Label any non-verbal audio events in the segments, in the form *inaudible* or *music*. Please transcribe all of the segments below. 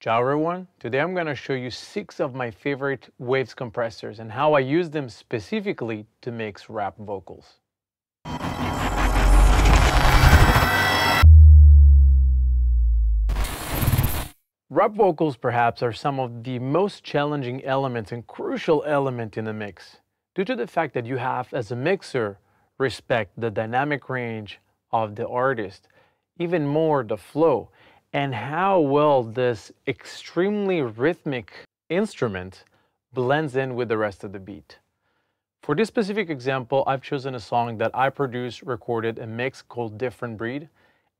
Ciao everyone, today I'm going to show you six of my favorite Waves compressors and how I use them specifically to mix rap vocals. Rap vocals perhaps are some of the most challenging elements and crucial element in the mix due to the fact that you have as a mixer respect the dynamic range of the artist, even more the flow and how well this extremely rhythmic instrument blends in with the rest of the beat. For this specific example, I've chosen a song that I produced, recorded, and mixed called Different Breed.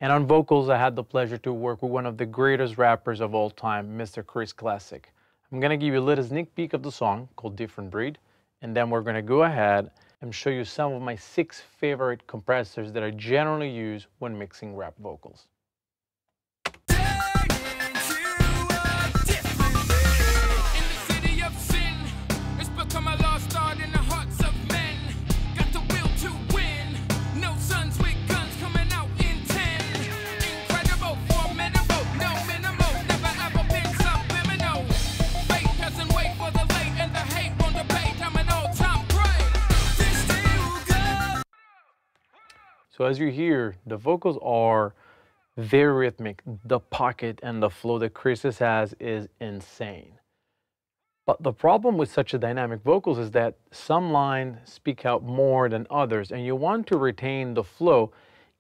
And on vocals, I had the pleasure to work with one of the greatest rappers of all time, Mr. Chris Classic. I'm gonna give you a little sneak peek of the song called Different Breed, and then we're gonna go ahead and show you some of my six favorite compressors that I generally use when mixing rap vocals. So as you hear, the vocals are very rhythmic. The pocket and the flow that Chris has is insane. But the problem with such a dynamic vocals is that some lines speak out more than others and you want to retain the flow,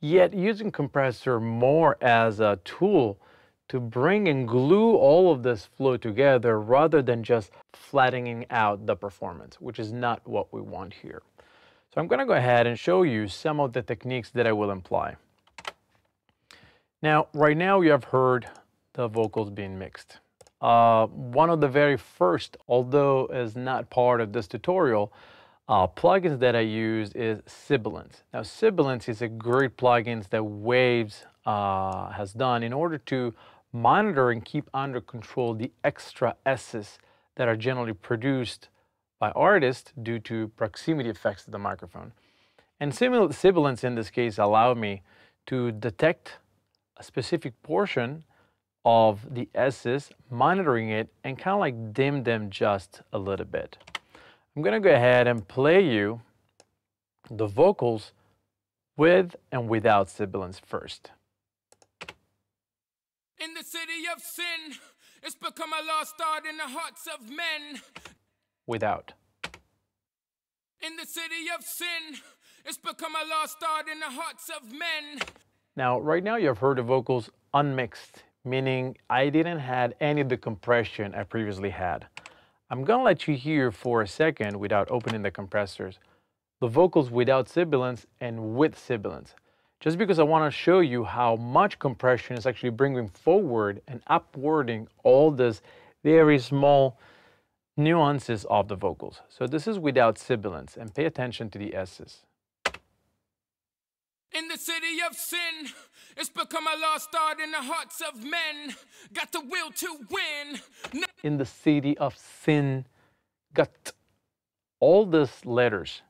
yet using compressor more as a tool to bring and glue all of this flow together rather than just flattening out the performance, which is not what we want here. So I'm going to go ahead and show you some of the techniques that I will employ. Now, right now you have heard the vocals being mixed. Uh, one of the very first, although is not part of this tutorial, uh, plugins that I use is Sibilance. Now, Sibilance is a great plugin that Waves uh, has done in order to monitor and keep under control the extra S's that are generally produced by artists due to proximity effects to the microphone. And sibilance in this case allowed me to detect a specific portion of the S's, monitoring it, and kind of like dim them just a little bit. I'm gonna go ahead and play you the vocals with and without sibilance first. In the city of sin, it's become a lost art in the hearts of men without. In the city of sin, it's become a lost art in the hearts of men. Now, right now you have heard the vocals unmixed, meaning I didn't had any of the compression I previously had. I'm gonna let you hear for a second without opening the compressors, the vocals without sibilance and with sibilance. Just because I wanna show you how much compression is actually bringing forward and upwarding all this very small nuances of the vocals. So this is without sibilance and pay attention to the S's. In the city of sin, it's become a lost art in the hearts of men. Got the will to win. No in the city of sin, got all these letters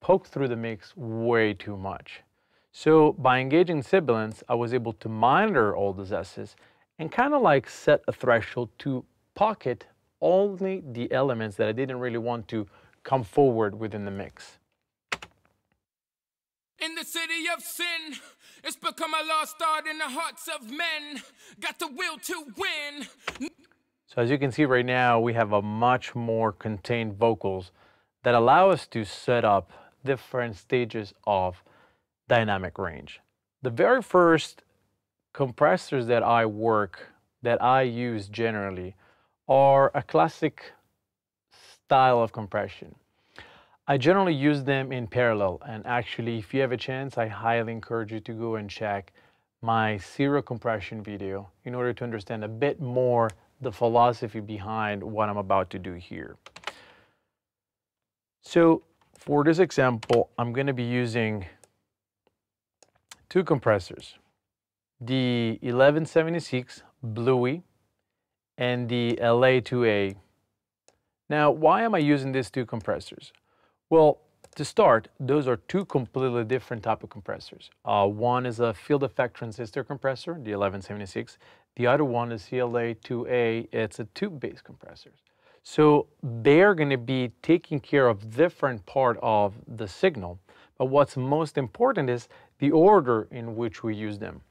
poke through the mix way too much. So by engaging sibilance, I was able to monitor all these S's and kind of like set a threshold to pocket only the elements that I didn't really want to come forward within the mix. In the city of sin, it's become a lost art in the hearts of men. Got the will to win. So as you can see right now, we have a much more contained vocals that allow us to set up different stages of dynamic range. The very first compressors that I work, that I use generally, are a classic style of compression. I generally use them in parallel and actually if you have a chance I highly encourage you to go and check my serial compression video in order to understand a bit more the philosophy behind what I'm about to do here. So for this example I'm going to be using two compressors. The 1176 Bluey and the LA2A. Now, why am I using these two compressors? Well, to start, those are two completely different type of compressors. Uh, one is a field effect transistor compressor, the 1176. The other one is CLA2A. It's a tube-based compressor. So they're going to be taking care of different part of the signal. But what's most important is the order in which we use them.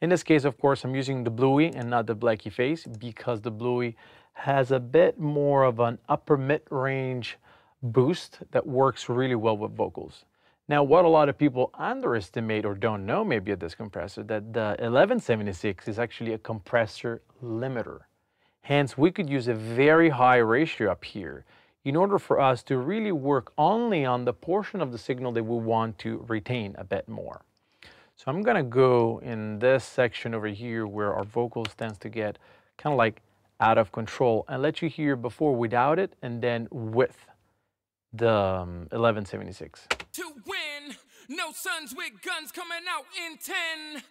In this case, of course, I'm using the Bluey and not the blacky Face because the Bluey has a bit more of an upper mid-range boost that works really well with vocals. Now, what a lot of people underestimate or don't know maybe at this compressor, that the 1176 is actually a compressor limiter. Hence, we could use a very high ratio up here in order for us to really work only on the portion of the signal that we want to retain a bit more. So I'm gonna go in this section over here where our vocals tends to get kind of like out of control and let you hear before without it and then with the um, 1176. To win, no sons with guns coming out in 10.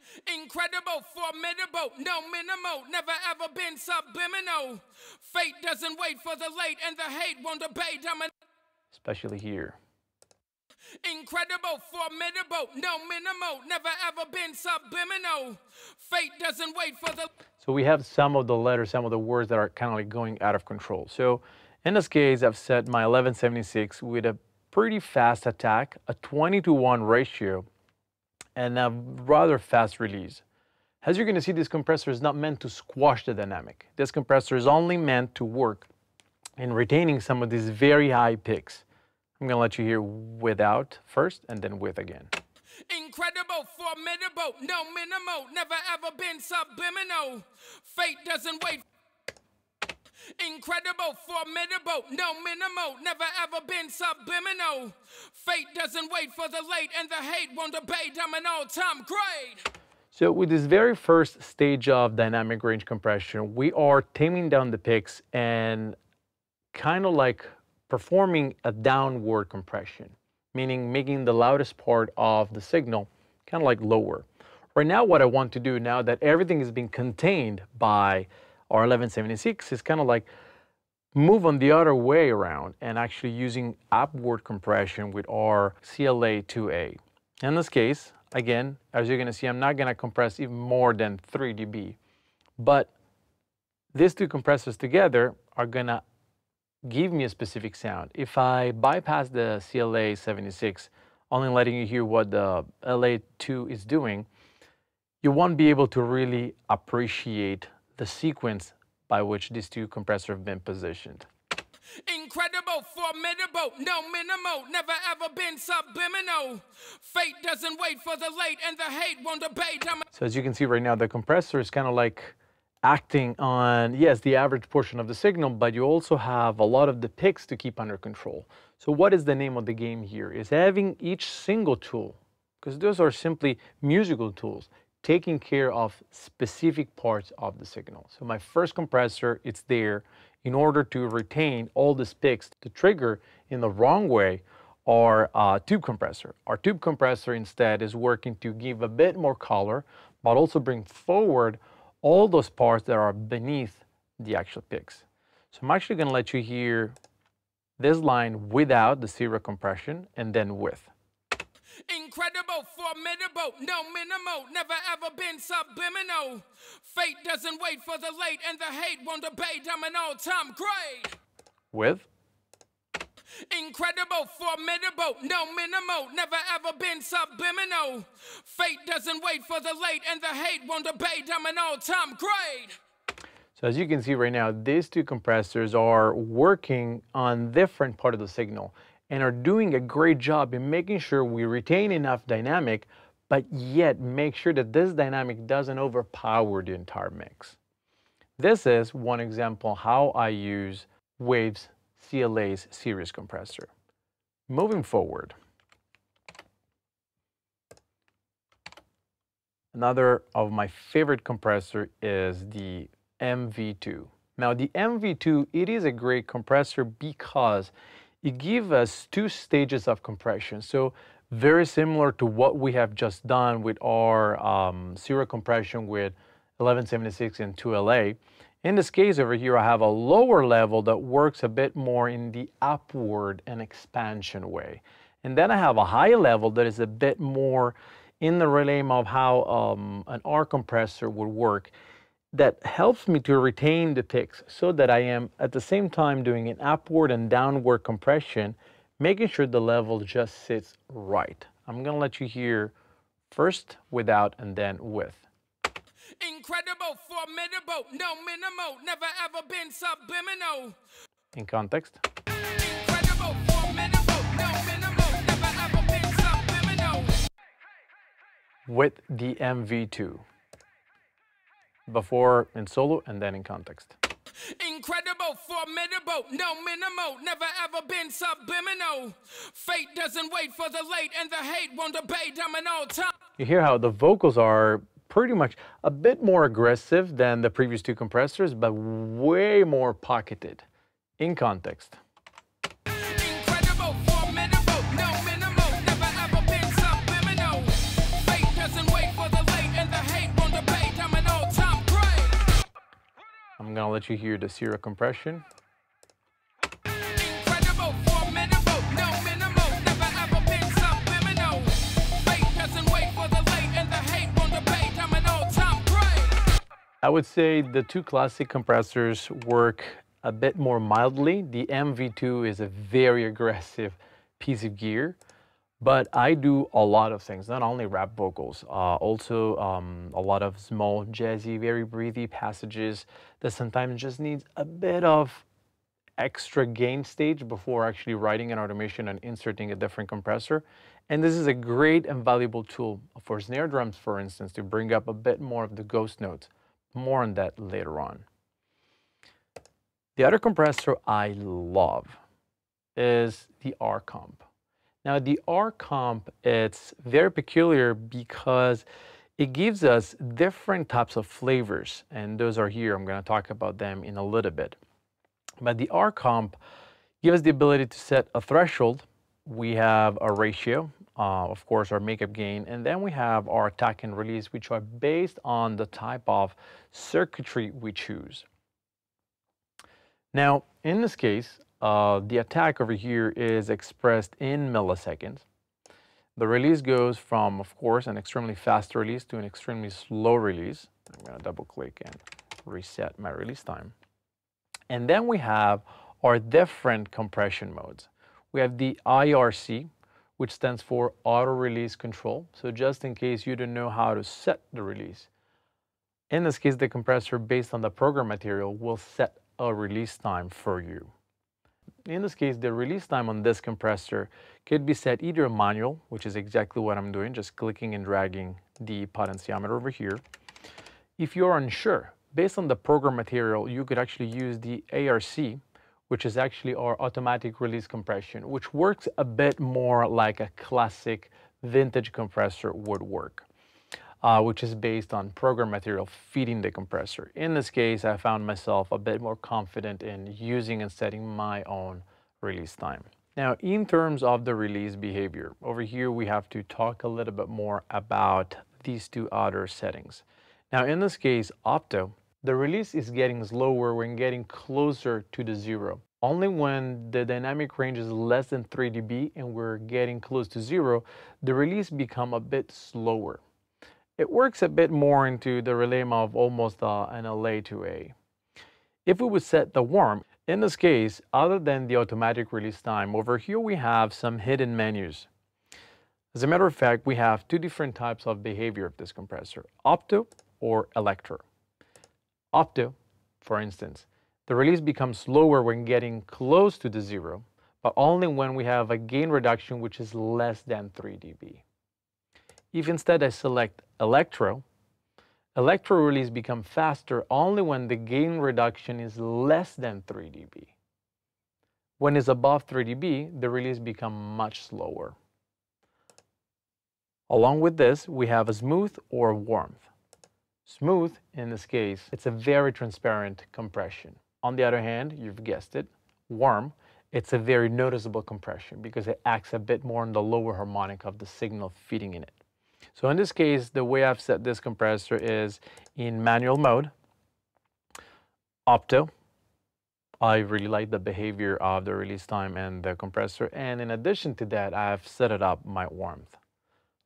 Incredible, formidable, no minimal, never ever been subliminal. Fate doesn't wait for the late and the hate won't debate. I'm Especially here. Incredible, formidable, no minimal, never ever been subliminal. Fate doesn't wait for the. So we have some of the letters, some of the words that are kind of like going out of control. So in this case, I've set my 1176 with a pretty fast attack, a 20 to 1 ratio, and a rather fast release. As you're going to see, this compressor is not meant to squash the dynamic. This compressor is only meant to work in retaining some of these very high picks. I'm going to let you hear without first and then with again. Incredible, formidable, no minimal, never ever been subliminal. Fate doesn't wait. Incredible, formidable, no minimal, never ever been subliminal. Fate doesn't wait for the late and the hate won't debate. I'm an all-time great. So with this very first stage of dynamic range compression, we are taming down the picks and kind of like performing a downward compression, meaning making the loudest part of the signal kind of like lower. Right now, what I want to do now that everything is being contained by our 1176 is kind of like move on the other way around and actually using upward compression with our CLA2A. In this case, again, as you're going to see, I'm not going to compress even more than 3 dB, but these two compressors together are going to give me a specific sound. If I bypass the CLA 76, only letting you hear what the LA2 is doing, you won't be able to really appreciate the sequence by which these two compressors have been positioned. Incredible, formidable, no minimal, never ever been subliminal. Fate doesn't wait for the late and the hate won't debate. so as you can see right now, the compressor is kind of like acting on, yes, the average portion of the signal, but you also have a lot of the picks to keep under control. So what is the name of the game here? Is having each single tool, because those are simply musical tools, taking care of specific parts of the signal. So my first compressor, it's there in order to retain all these picks to trigger in the wrong way our uh, tube compressor. Our tube compressor instead is working to give a bit more color, but also bring forward all those parts that are beneath the actual picks. So I'm actually gonna let you hear this line without the serial compression and then with. Incredible, formidable, no minimal, never ever been subliminal. Fate doesn't wait for the late and the hate won't debate. I'm an all-time great. With? Incredible, formidable, no minimal, never ever been subliminal. Fate doesn't wait for the late and the hate won't debate. I'm an all-time great. So as you can see right now, these two compressors are working on different part of the signal and are doing a great job in making sure we retain enough dynamic, but yet make sure that this dynamic doesn't overpower the entire mix. This is one example how I use Waves CLA's series compressor. Moving forward, another of my favorite compressor is the MV2. Now the MV2, it is a great compressor because it gives us two stages of compression. So very similar to what we have just done with our um, serial compression with 1176 and 2LA. In this case over here, I have a lower level that works a bit more in the upward and expansion way. And then I have a high level that is a bit more in the realm of how um, an R compressor would work that helps me to retain the picks so that I am at the same time doing an upward and downward compression, making sure the level just sits right. I'm gonna let you hear first without and then with. Incredible, formidable, no minimal, never ever been subliminal. In context. Incredible, formidable, no minimal, never ever been subliminal. With the MV2 before in solo and then in context. Incredible, formidable, no minimal, never ever been subliminal. Fate doesn't wait for the late and the hate won't debate, I'm an all time. You hear how the vocals are pretty much a bit more aggressive than the previous two compressors, but way more pocketed in context. I'm gonna let you hear the serial compression. I would say the two classic compressors work a bit more mildly. The MV2 is a very *laughs* aggressive piece of gear. But I do a lot of things, not only rap vocals, uh, also um, a lot of small, jazzy, very breathy passages that sometimes just needs a bit of extra gain stage before actually writing an automation and inserting a different compressor. And this is a great and valuable tool for snare drums, for instance, to bring up a bit more of the ghost notes. More on that later on. The other compressor I love is the R-Comp. Now the R comp, it's very peculiar because it gives us different types of flavors and those are here. I'm gonna talk about them in a little bit. But the R comp gives us the ability to set a threshold. We have a ratio, uh, of course, our makeup gain, and then we have our attack and release, which are based on the type of circuitry we choose. Now, in this case, uh, the attack over here is expressed in milliseconds. The release goes from, of course, an extremely fast release to an extremely slow release. I'm going to double click and reset my release time. And then we have our different compression modes. We have the ARC, which stands for auto release control. So just in case you don't know how to set the release. In this case, the compressor based on the program material will set a release time for you. In this case, the release time on this compressor could be set either manual, which is exactly what I'm doing, just clicking and dragging the potentiometer over here. If you're unsure, based on the program material, you could actually use the ARC, which is actually our automatic release compression, which works a bit more like a classic vintage compressor would work uh, which is based on program material feeding the compressor. In this case, I found myself a bit more confident in using and setting my own release time. Now, in terms of the release behavior, over here we have to talk a little bit more about these two other settings. Now, in this case, Opto, the release is getting slower when getting closer to the zero. Only when the dynamic range is less than 3 dB and we're getting close to zero, the release become a bit slower. It works a bit more into the relay of almost uh, an LA2A. If we would set the warm, in this case, other than the automatic release time, over here we have some hidden menus. As a matter of fact, we have two different types of behavior of this compressor, opto or electro. Opto, for instance, the release becomes slower when getting close to the zero, but only when we have a gain reduction which is less than 3 dB. If instead I select electro, electro release become faster only when the gain reduction is less than 3 dB. When it's above 3 dB, the release become much slower. Along with this, we have a smooth or warmth. Smooth, in this case, it's a very transparent compression. On the other hand, you've guessed it, warm, it's a very noticeable compression because it acts a bit more on the lower harmonic of the signal feeding in it. So in this case, the way I've set this compressor is in manual mode, opto. I really like the behavior of the release time and the compressor. And in addition to that, I've set it up my warmth.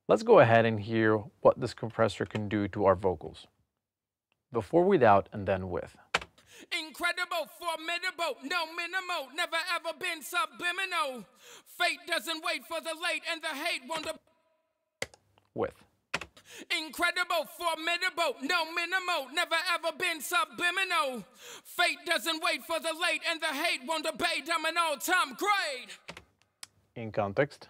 Let's go ahead and hear what this compressor can do to our vocals. Before without and then with. Incredible, formidable, no minimal, never ever been subliminal. Fate doesn't wait for the late and the hate won't. With. Incredible, formidable, no minimal, never ever been subliminal. Fate doesn't wait for the late and the hate won't debate. I'm an all-time great. In context.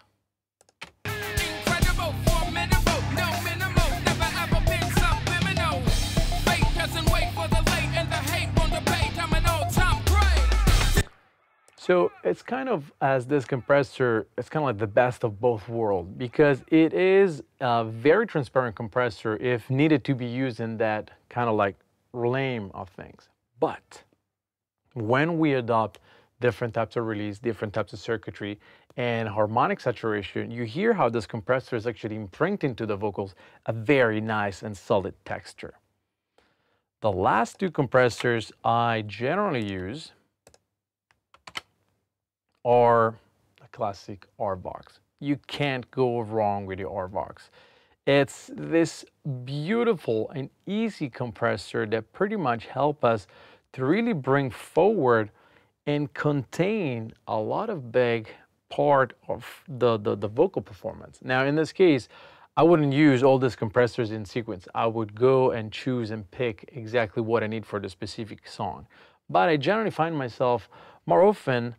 So it's kind of as this compressor, it's kind of like the best of both worlds because it is a very transparent compressor if needed to be used in that kind of like lame of things. But when we adopt different types of release, different types of circuitry, and harmonic saturation, you hear how this compressor is actually imprinting to the vocals a very nice and solid texture. The last two compressors I generally use are a classic R-Vox. You can't go wrong with the R-Vox. It's this beautiful and easy compressor that pretty much help us to really bring forward and contain a lot of big part of the, the, the, vocal performance. Now in this case, I wouldn't use all these compressors in sequence. I would go and choose and pick exactly what I need for the specific song. But I generally find myself more often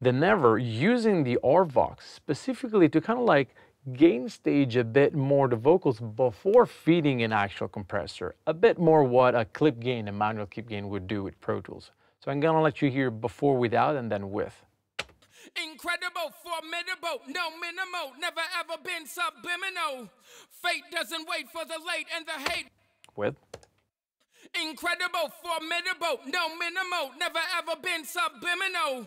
than ever using the R-Vox specifically to kind of like gain stage a bit more the vocals before feeding an actual compressor, a bit more what a clip gain, a manual clip gain would do with Pro Tools. So I'm gonna let you hear before without and then with. Incredible, formidable, no minimal, never ever been subliminal. Fate doesn't wait for the late and the hate. With. Incredible, formidable, no minimal, never ever been subliminal.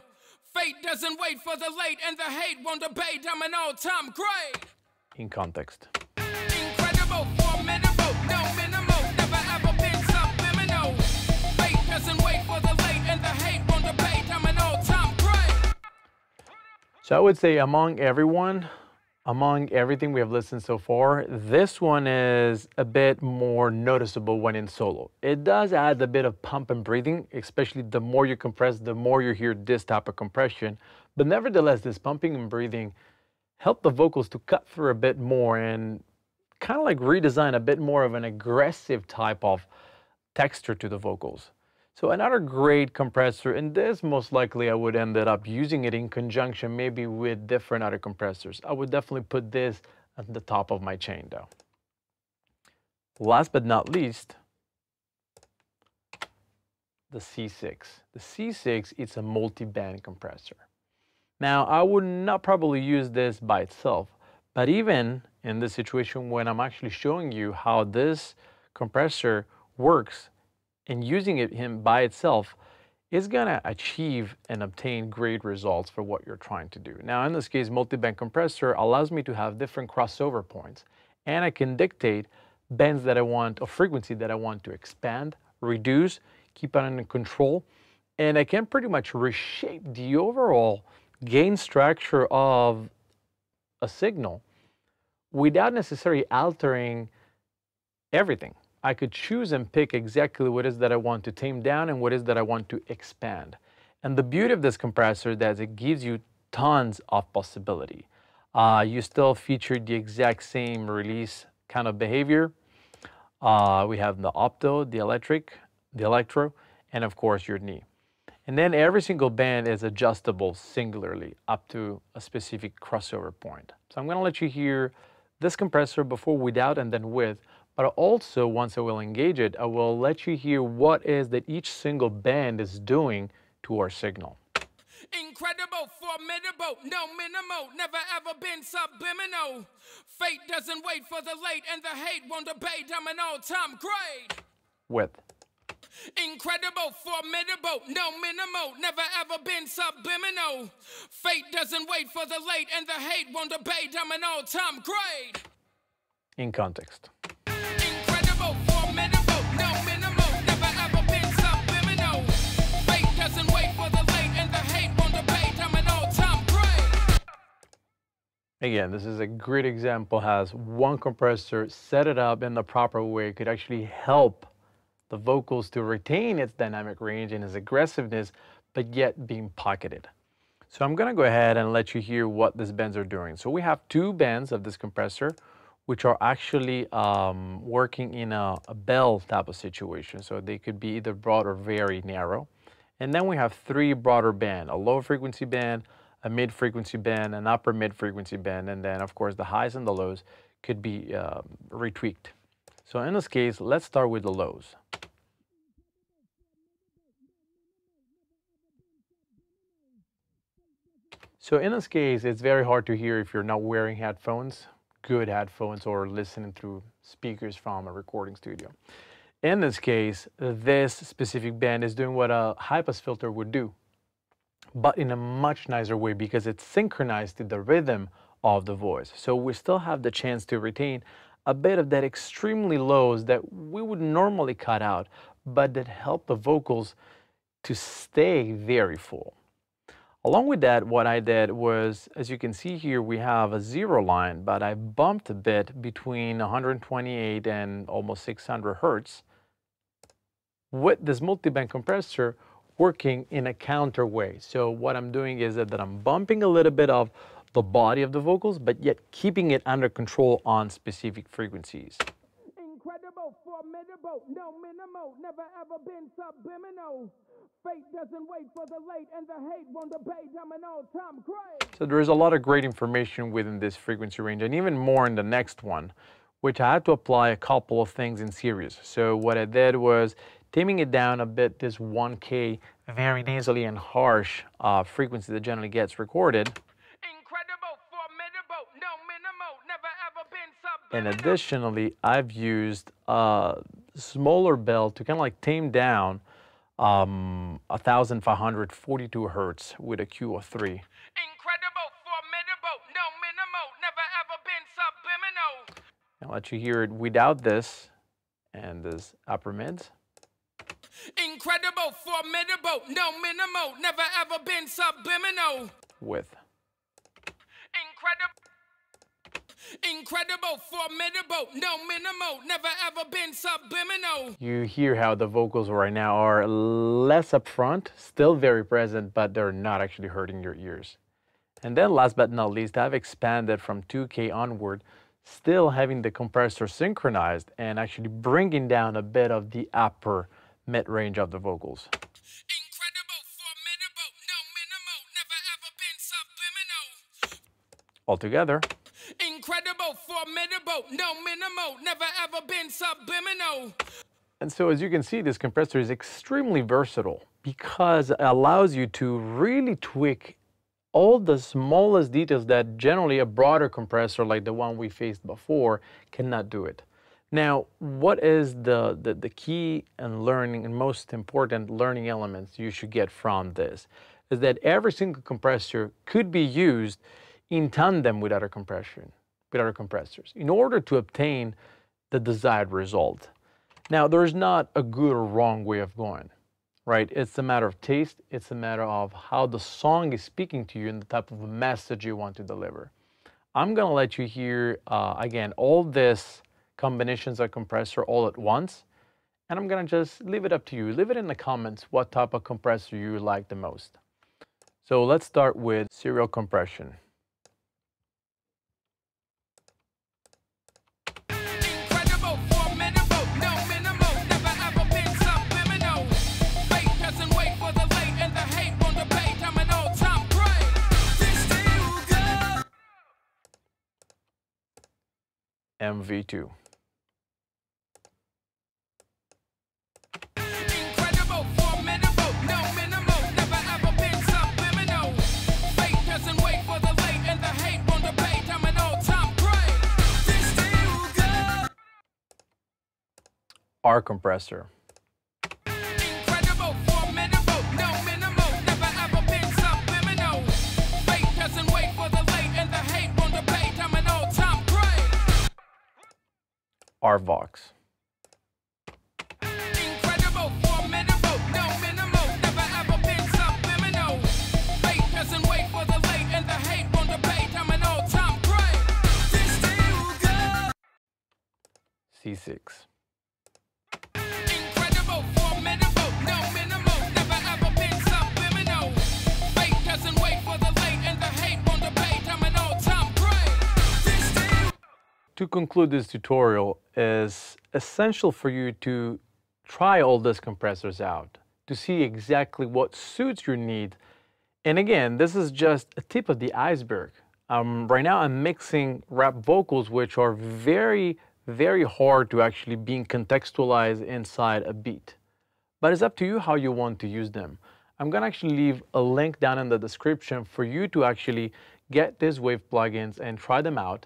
Fate doesn't wait for the late and the hate won't debate. I'm an all-time great. In context. Incredible, formidable, no minimal, never ever been subliminal. Fate doesn't wait for the late and the hate won't debate. I'm an all-time great. So I would say among everyone, among everything we have listened so far, this one is a bit more noticeable when in solo. It does add a bit of pump and breathing, especially the more you compress, the more you hear this type of compression. But nevertheless, this pumping and breathing help the vocals to cut through a bit more and kind of like redesign a bit more of an aggressive type of texture to the vocals. So another great compressor, and this most likely I would end up using it in conjunction maybe with different other compressors. I would definitely put this at the top of my chain though. Last but not least, the C6. The C6 is a multi-band compressor. Now I would not probably use this by itself, but even in the situation when I'm actually showing you how this compressor works and using it him by itself is going to achieve and obtain great results for what you're trying to do. Now, in this case, multi-band compressor allows me to have different crossover points, and I can dictate bands that I want, or frequency that I want to expand, reduce, keep it under control, and I can pretty much reshape the overall gain structure of a signal without necessarily altering everything. I could choose and pick exactly what is that I want to tame down and what is that I want to expand. And the beauty of this compressor is that it gives you tons of possibility. Uh, you still feature the exact same release kind of behavior. Uh, we have the opto, the electric, the electro, and of course your knee. And then every single band is adjustable singularly up to a specific crossover point. So I'm gonna let you hear this compressor before without and then with, but also once I will engage it, I will let you hear what is that each single band is doing to our signal. Incredible, formidable, no minimal, never ever been subliminal. Fate doesn't wait for the late and the hate won't debate. I'm an all-time great. With. Incredible, formidable, no minimal, never ever been subliminal. Fate doesn't wait for the late and the hate won't debate. I'm an all-time great. In context. Again, this is a great example, has one compressor, set it up in the proper way, could actually help the vocals to retain its dynamic range and its aggressiveness, but yet being pocketed. So I'm gonna go ahead and let you hear what these bends are doing. So we have two bends of this compressor, which are actually um, working in a, a bell type of situation. So they could be either broad or very narrow. And then we have three broader band, a low frequency band, a mid frequency band, an upper mid frequency band, and then of course the highs and the lows could be uh, retweaked. So in this case, let's start with the lows. So in this case, it's very hard to hear if you're not wearing headphones, good headphones, or listening through speakers from a recording studio. In this case, this specific band is doing what a high-pass filter would do, but in a much nicer way because it's synchronized to the rhythm of the voice. So we still have the chance to retain a bit of that extremely lows that we would normally cut out, but that help the vocals to stay very full. Along with that, what I did was, as you can see here, we have a zero line, but I bumped a bit between 128 and almost 600 Hertz with this multiband compressor working in a counter way. So what I'm doing is that, that I'm bumping a little bit of the body of the vocals, but yet keeping it under control on specific frequencies. Incredible, formidable, no minimal, never ever been subliminal. Fate doesn't wait for the late and the hate won't debate. I'm an all-time great. So there's a lot of great information within this frequency range and even more in the next one, which I had to apply a couple of things in series. So what I did was taming it down a bit, this 1K very nasally and harsh uh, frequency that generally gets recorded. And additionally, I've used a smaller bell to kind of like tame down um, 1,542 hertz with a Q of 3. Incredible, formidable, no minimal, never ever been subliminal. I'll let you hear it without this and this upper mids. Incredible, formidable, no minimal, never ever been subliminal. With. Incredible. Incredible, formidable, no minimal, never ever been subliminal. You hear how the vocals right now are less upfront, still very present, but they're not actually hurting your ears. And then last but not least, I've expanded from 2K onward, still having the compressor synchronized and actually bringing down a bit of the upper mid-range of the vocals. Altogether, incredible, formidable, no minimal, never ever been subliminal. And so as you can see, this compressor is extremely versatile because it allows you to really tweak all the smallest details that generally a broader compressor like the one we faced before cannot do it. Now, what is the, the, the key and learning and most important learning elements you should get from this? Is that every single compressor could be used in tandem with other compression with other compressors in order to obtain the desired result. Now, there's not a good or wrong way of going, right? It's a matter of taste. It's a matter of how the song is speaking to you and the type of message you want to deliver. I'm gonna let you hear, uh, again, all this combinations of compressor all at once, and I'm gonna just leave it up to you. Leave it in the comments what type of compressor you like the most. So let's start with serial compression. MV2. Our compressor. R-Vox. C6. To conclude this tutorial is essential for you to try all these compressors out to see exactly what suits your need. And again, this is just a tip of the iceberg. Um, right now I'm mixing rap vocals which are very, very hard to actually being contextualized inside a beat. But it's up to you how you want to use them. I'm gonna actually leave a link down in the description for you to actually get these Wave plugins and try them out.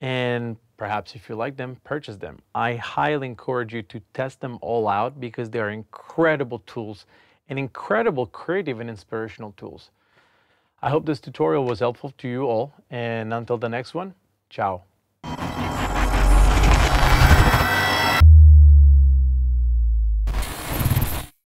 And perhaps if you like them, purchase them. I highly encourage you to test them all out because they are incredible tools and incredible creative and inspirational tools. I hope this tutorial was helpful to you all. And until the next one, ciao.